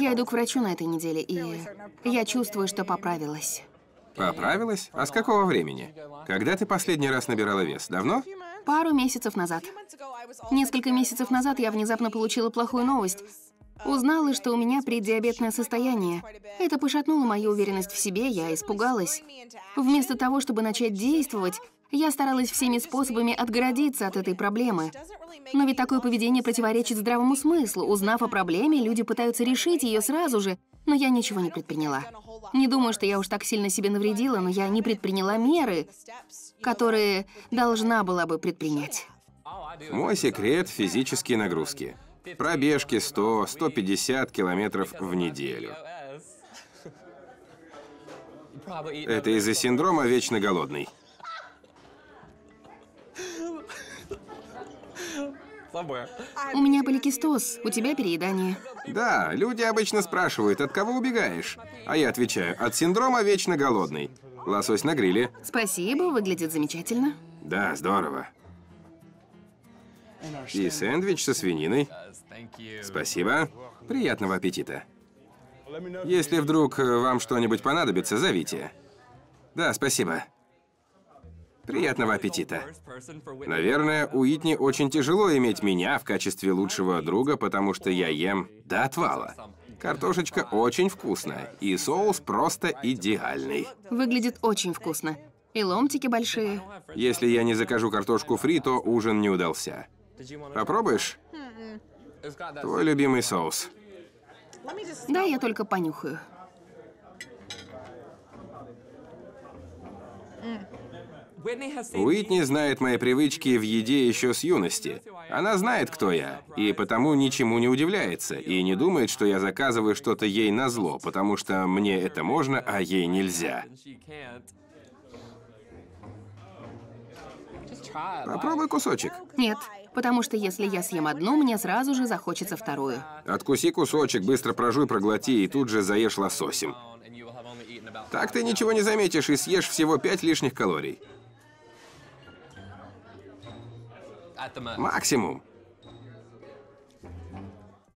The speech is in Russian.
Я иду к врачу на этой неделе, и я чувствую, что поправилась. Поправилась? А с какого времени? Когда ты последний раз набирала вес? Давно? Пару месяцев назад. Несколько месяцев назад я внезапно получила плохую новость. Узнала, что у меня преддиабетное состояние. Это пошатнуло мою уверенность в себе, я испугалась. Вместо того, чтобы начать действовать, я старалась всеми способами отгородиться от этой проблемы. Но ведь такое поведение противоречит здравому смыслу. Узнав о проблеме, люди пытаются решить ее сразу же, но я ничего не предприняла. Не думаю, что я уж так сильно себе навредила, но я не предприняла меры, которые должна была бы предпринять. Мой секрет – физические нагрузки. Пробежки 100-150 километров в неделю. Это из-за синдрома «Вечно голодный». У меня поликистоз, у тебя переедание. Да, люди обычно спрашивают, от кого убегаешь? А я отвечаю, от синдрома «Вечно голодный». Лосось на гриле. Спасибо, выглядит замечательно. Да, здорово. И сэндвич со свининой. Спасибо. Приятного аппетита. Если вдруг э, вам что-нибудь понадобится, зовите. Да, спасибо. Приятного аппетита. Наверное, у Итни очень тяжело иметь меня в качестве лучшего друга, потому что я ем до отвала. Картошечка очень вкусная, и соус просто идеальный. Выглядит очень вкусно. И ломтики большие. Если я не закажу картошку фри, то ужин не удался. Попробуешь? Твой любимый соус. Да, я только понюхаю. Уитни знает мои привычки в еде еще с юности. Она знает, кто я, и потому ничему не удивляется, и не думает, что я заказываю что-то ей на зло, потому что мне это можно, а ей нельзя. Попробуй кусочек. Нет, потому что если я съем одну, мне сразу же захочется вторую. Откуси кусочек, быстро прожуй, проглоти, и тут же заешь лососем. Так ты ничего не заметишь и съешь всего пять лишних калорий. Максимум.